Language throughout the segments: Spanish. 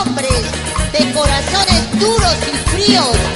hombres de corazones duros y fríos.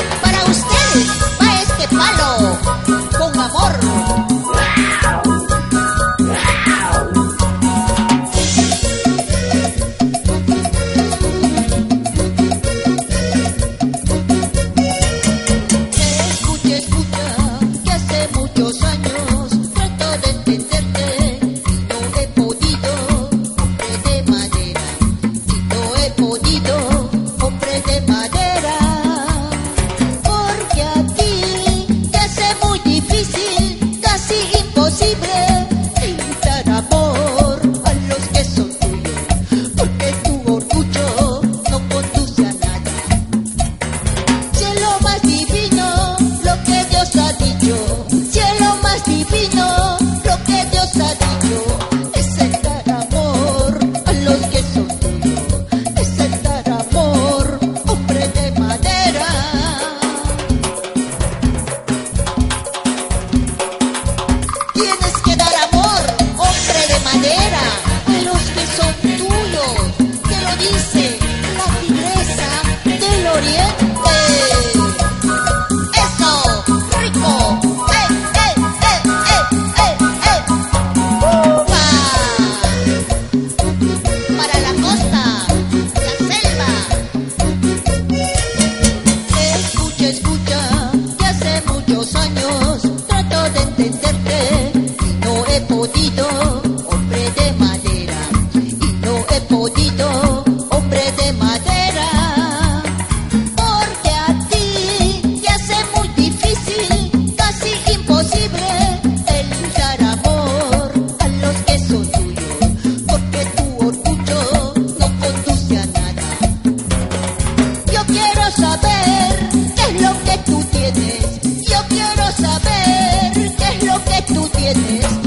podido, hombre de madera, y no he podido, hombre de madera, porque a ti te hace muy difícil, casi imposible, el dar amor a los que son tuyos, porque tu orgullo no conduce a nada. Yo quiero saber qué es lo que tú tienes, yo quiero saber qué es lo que tú tienes.